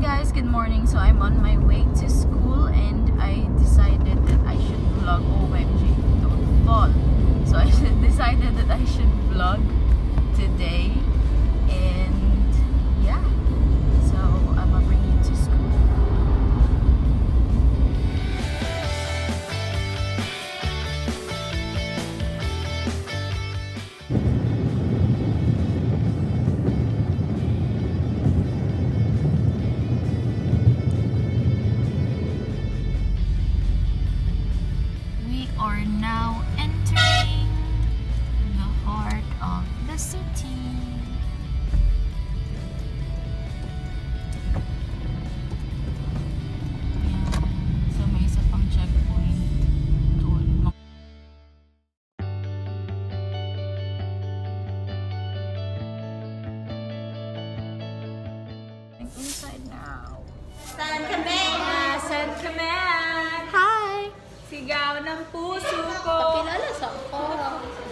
guys, good morning. So I'm on my way to school and I decided that I should vlog. Oh, OMG, don't fall. So I decided that I should vlog today. City. Inside now. Saan kami? Nasaan kami? Hi! Sigaw ng puso ko. Pakilala sa ako.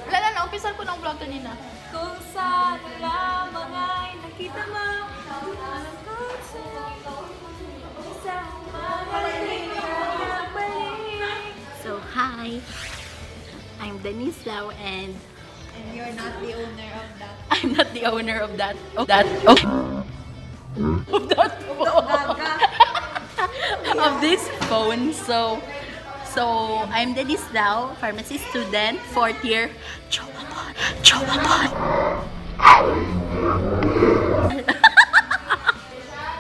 Wala na, naumpisan ko ng vlog kanina. Kung saan lamang ay nakita mo. Alam ko sa isang magaling na balik. So, hi! I'm Denise Lau and And you're not the owner of that. I'm not the owner of that of that of, of that phone. of this phone. So so I'm Denise Lau, pharmacy student, fourth year. Chowapon, chowapon.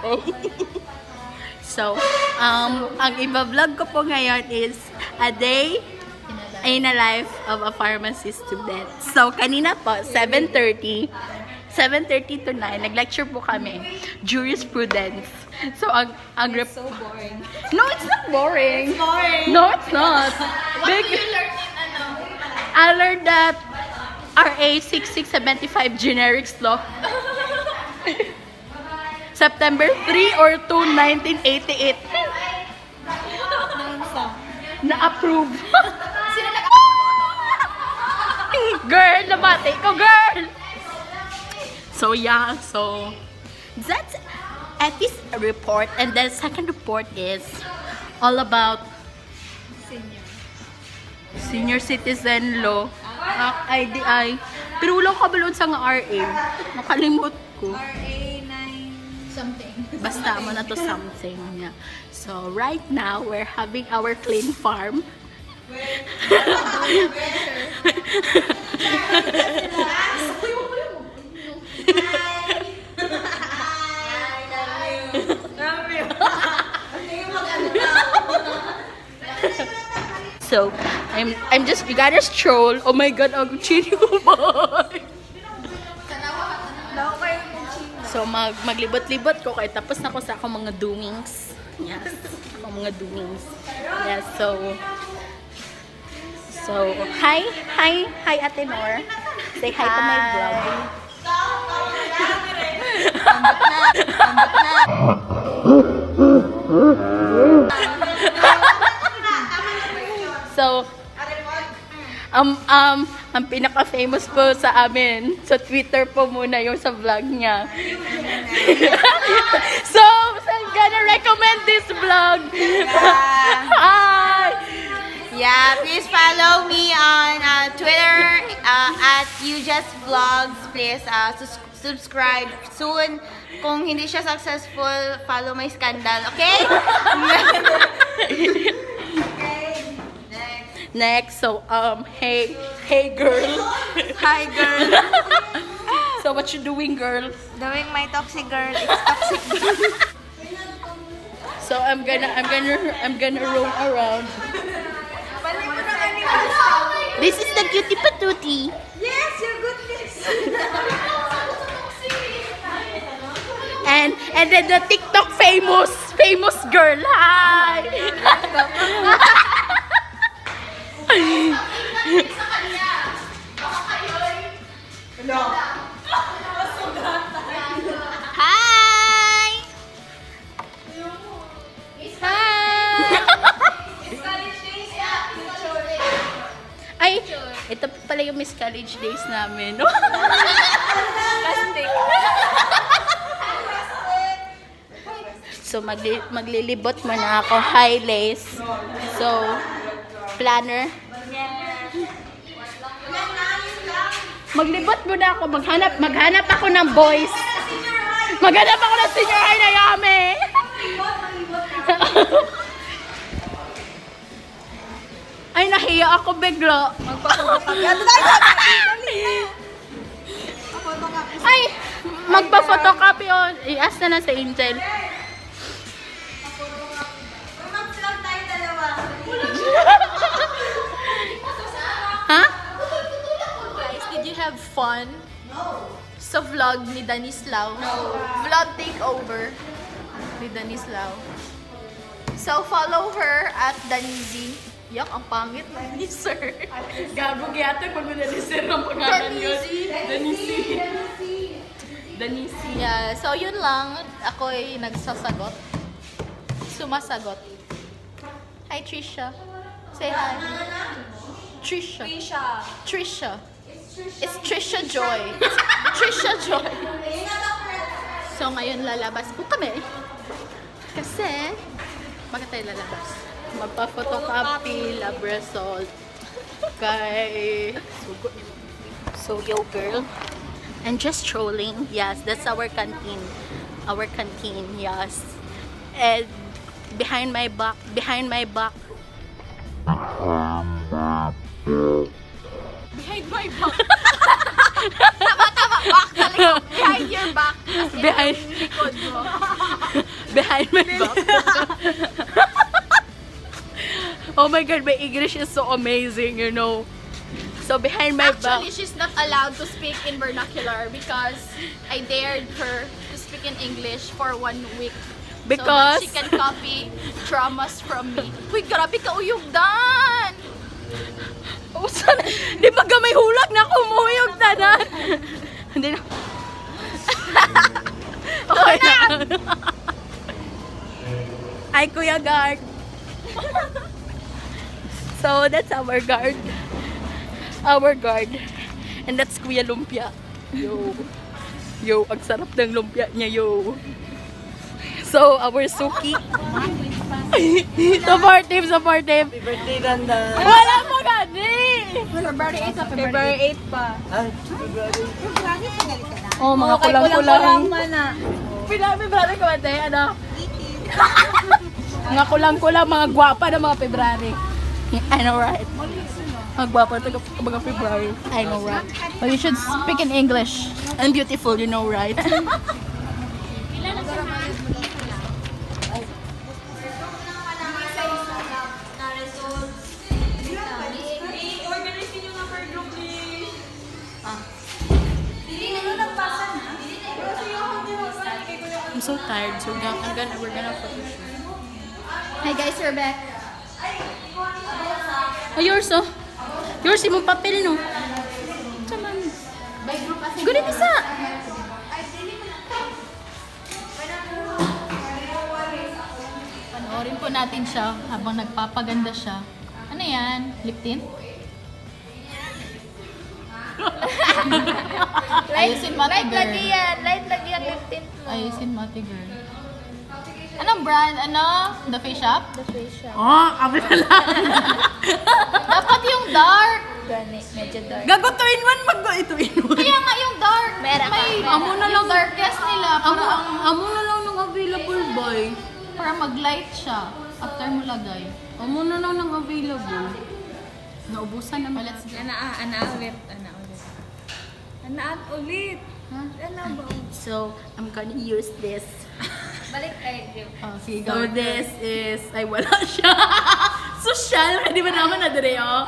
so, um, ang iba-vlog ko po ngayon is a day in a life of a pharmacy student. So, kanina po, 7.30, 7.30 to 9, nag-lecture po kami, jurisprudence. So, ang, ang rep- So boring. No, it's not boring. Boring. No, it's not. Big- learn in ano? I learned that RA 6675 generics law. September 3 or 2, 1988. Nansa. Na-approve. girl, nabati ko, girl! So, yeah, so, that's Effie's report. And the second report is all about Senior. senior citizen law. Ah, IDI. Pero wala ka balon sa nga RA. Nakalimot ko. RA 9 something. Basta mo na to something niya. So, right now, we're having our clean farm. So, I'm I'm just, you gotta stroll. Oh my God, ang chini ko ba? So, mag, maglibot-libot ko kaya tapos na ko sa akong mga doings. Yes, akong mga doings. Yes, so, so, hi, hi, hi Ate Nor. Say hi, to my vlog. ang pinaka-famous po sa amin, sa Twitter po muna yung sa vlog niya. so, I'm gonna recommend this vlog. Hi! Yeah, please follow me on uh, Twitter uh, at YouJustVlogs. Please uh, sus- subscribe soon. Kung hindi siya successful, follow my scandal, okay? Next, so, um, hey, hey girl. Hi, girl. so, what you doing, girl? Doing my toxic girl. It's toxic. So, I'm gonna, I'm gonna, I'm gonna roam around. This is the cutie patootie. yes, your goodness. And and then the TikTok famous famous girl. Hi. Hi. Ay, ito pa pala yung Miss College Days namin. Plastic. So, magli maglilibot muna ako. High lace. So, planner. Maglibot muna ako. Maghanap, maghanap ako ng boys. Maghanap ako ng senior high na yame. Ay, nahiya ako bigla. Ay, magpa-photocopy o. I-ask na na sa Angel. Fun? No. Sa vlog ni Danislaw? No. Vlog takeover ni Danislaw. So, follow her at Danizi. Yak, ang pangit ni Sir. Gago gyata pag na ni Sir ang pangalan yun. Danizi. Danizi. Yeah, so yun lang. Ako ay nagsasagot. Sumasagot. Hi, Trisha. Say hi. Trisha. Trisha. Trisha. It's Trisha Joy. Trisha Joy. So, ngayon lalabas po kami. Kasi, bakit tayo lalabas? Magpa-photocopy, lab result. Kay... Sugo niyo. So, yo girl. And just trolling. Yes, that's our canteen. Our canteen, yes. And behind my back, behind my back. Behind my back. Tama, tama. Back talaga. Behind your back. Behind. Likod mo. behind my back. oh my god, my English is so amazing, you know. So behind my back. Actually, she's not allowed to speak in vernacular because I dared her to speak in English for one week. Because So she can copy dramas from me. Uy, grabe ka uyog dan! Oh, di ba Hindi na. okay na. Ay, Kuya Guard. so, that's our guard. Our guard. And that's Kuya Lumpia. Yo. Yo, ang sarap ng lumpia niya, yo. So, our Suki. supportive, supportive. Happy birthday, Ganda! Wala! February 8 February. February 8 pa. Ay, February. Oh, mga kulang-kulang. na. Pinami brother ko ate, ano? mga kulang-kulang, mga gwapa na mga February. I know right. Mga gwapa na mga February. I know right. But you should speak in English. And beautiful, you know right. so tired, so I'm gonna, we're gonna focus. Hi guys, we're back. Ay, yours oh. Yours, imong papel no. Saman. Ganun isa. Panoorin po natin siya habang nagpapaganda siya. Ano yan? Lip tint? Ayusin mo, ate girl. yan. Light lagi ang lip tint mo. Ayusin mo, ate girl. Anong brand? Ano? The Face Shop? The face shop. Oh, abi na lang. Dapat yung dark. Gani, medyo dark. Gago to in one, mag ito in one. Kaya nga yung dark. Meron May, ka. Amo na yung lang. darkest nila. Amo, amo na lang ng available boy. para mag-light siya. After mo lagay. Amo na lang ng available. Naubusan naman. Let's go. Ana, ana ulit. Ana ulit. Ana ulit. Ana ba? So, I'm gonna use this. Balik kay Drew. Oh, So, this is, ay wala siya. Social, di ba naman na dire, oh.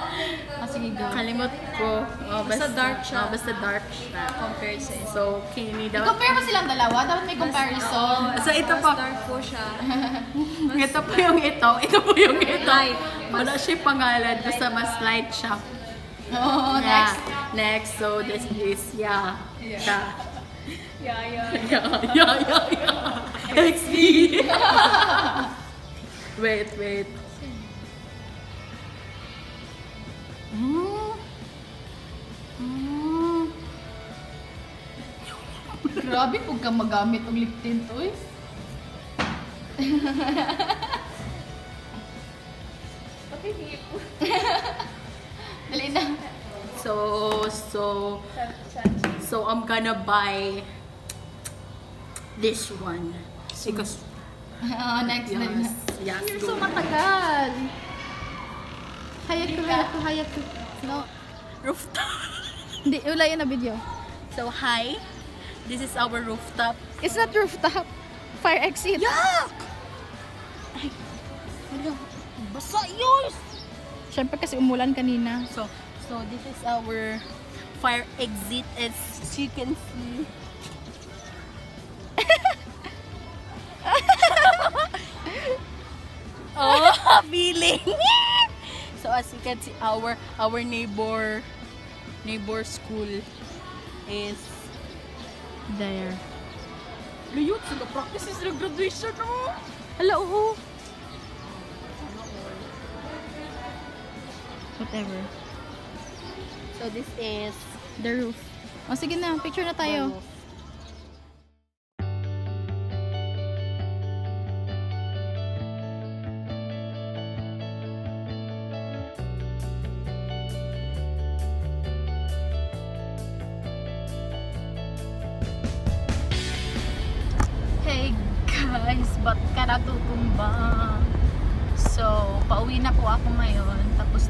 Oh, sige, go. Kalimot ko. Oh, Basta dark siya. Oh, basta dark siya. Compared sa isa. So, kini daw. I-compare mo silang dalawa. Dapat may comparison. So, ito pa. dark po siya. Ito po yung ito. Ito po yung ito. Light. Wala siya pangalan. Basta mas light siya. Oh, Yeah. next. Next. So, this is, yeah. Yeah. Yeah, yeah. Yeah, yeah, yeah, yeah. XP. wait, wait. Mm. Mm. Grabe, huwag kang magamit og lip tint, uy. Dali na. So, so, so I'm gonna buy this one. Because, Oh, next, yes, next. yes, You're so matagal. Hayat ko, hayat ko, hayat ko. No. rooftop. Hindi, wala yun na video. So, hi. This is our rooftop. It's not rooftop. Fire exit. Yuck! Basa yours! Siyempre kasi umulan kanina. So, so this is our fire exit as you can see. oh, feeling. so as you can see, our our neighbor neighbor school is There. Layot, sila practice is the graduation no? Hala, oo. Whatever. So this is The roof. O sige na, picture na tayo. Hey guys, ba't ka natutumba? So, pauwi na po ako ngayon. Tapos